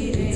Spirit.